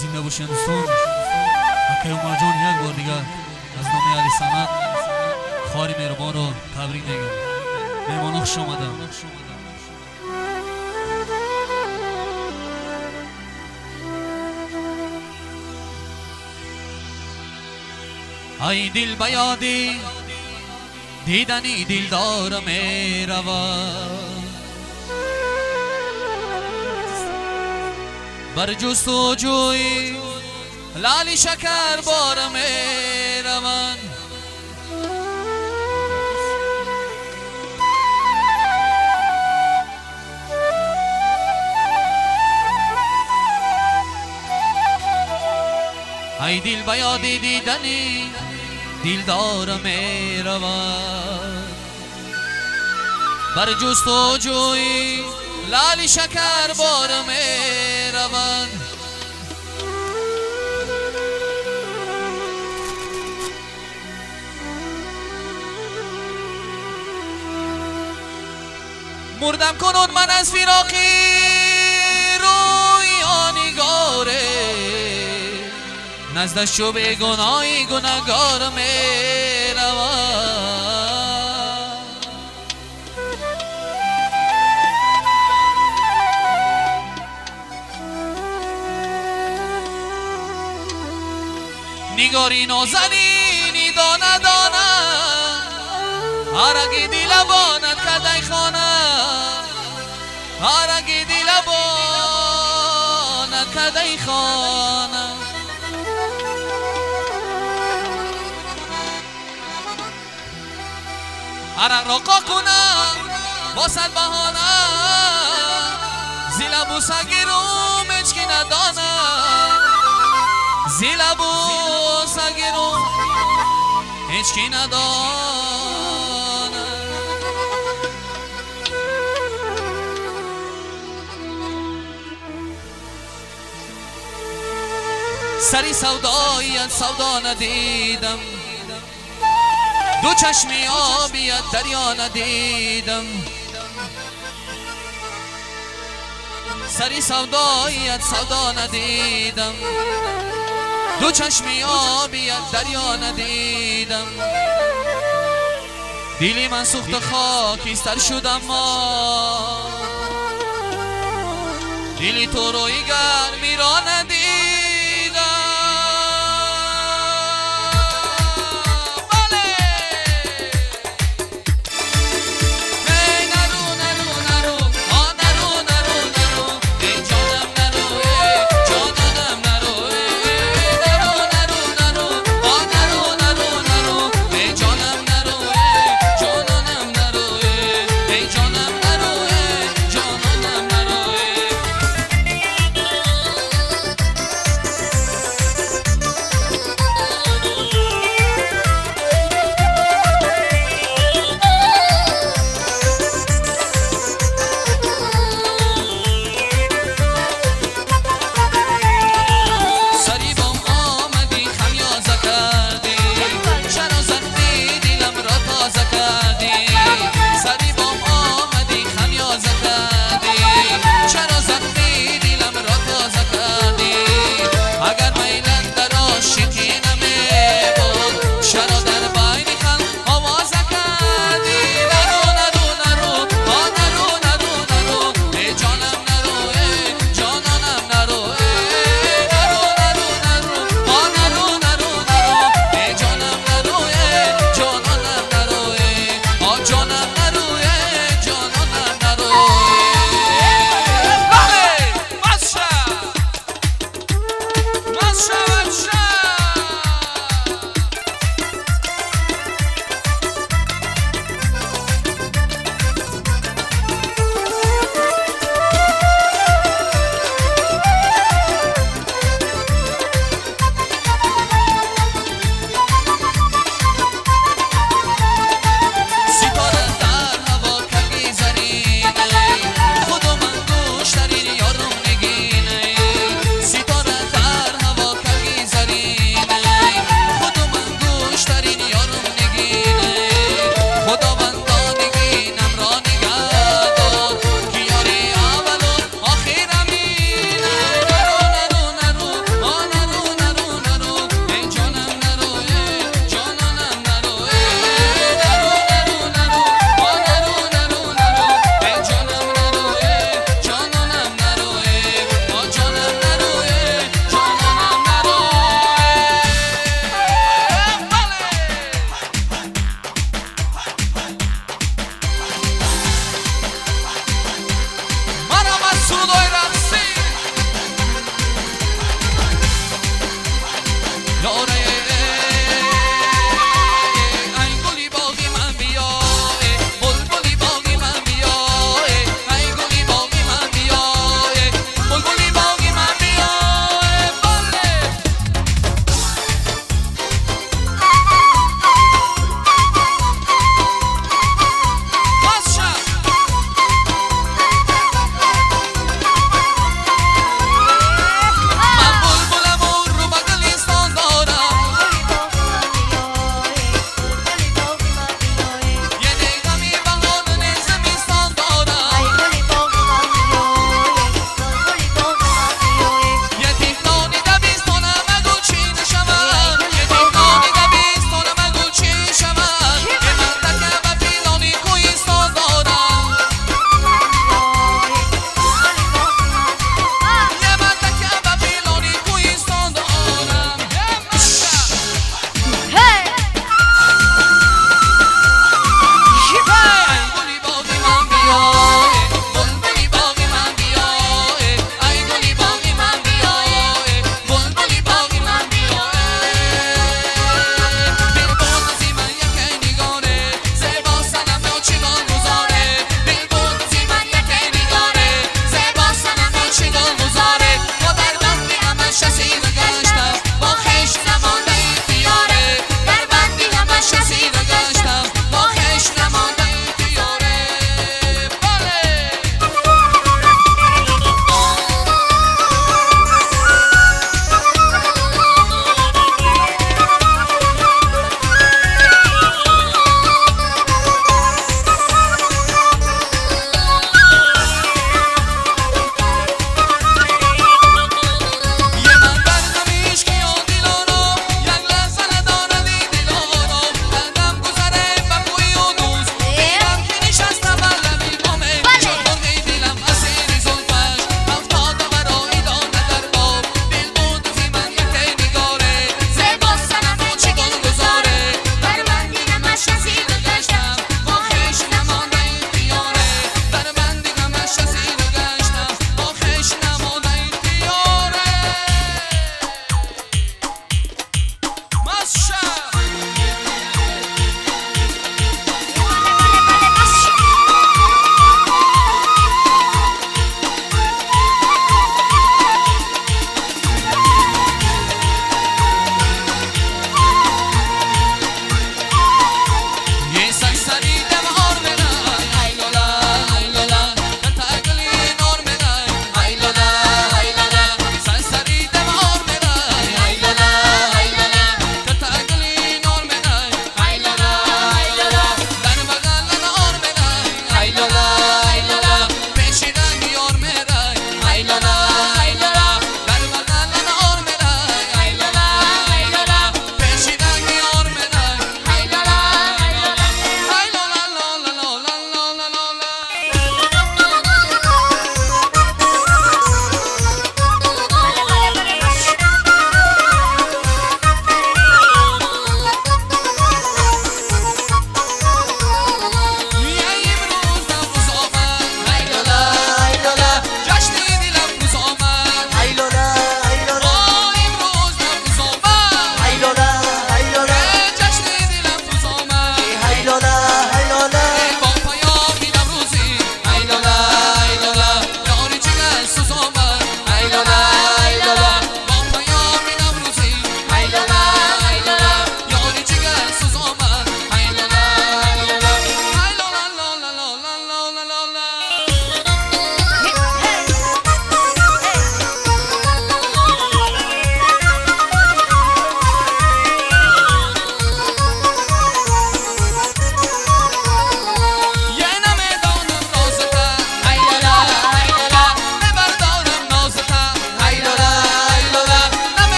زنده باشین دوستان. اکای عمر جان یک بار دیگر از نام علی سند خاری مهربان رو تبریک میگم. مهمان خوش آمدم. ای دل بیادی دیدنی دلدار می‌رود. بر جست جوی لالی شکر بار می روان ای دل بیادی دیدنی دلدار می روان بر جست جوی لالی شکر بار می روند مردم کنون من از فراقی روی آنگاره. نزدش شو به گناهی گناهگار می нигори нозанини дона дона ҳараги дилабонат кадай хона ҳараги дилабонат кадай хона ҳаракро қо куна босад баҳона зилабуса гиру мечкина дона Zilabun بوسگی رو ندانه هیچ کی ندان سری سودایت سودا ندیدم. دو چشمی آبیت دریا ندیدم. سری سودایت سودا ندیدم. دو چشمی آبیت دریا ندیدم. دیلی من سوخت خاکیستر شدم ما دیلی تو روی گرمی را ندیدم.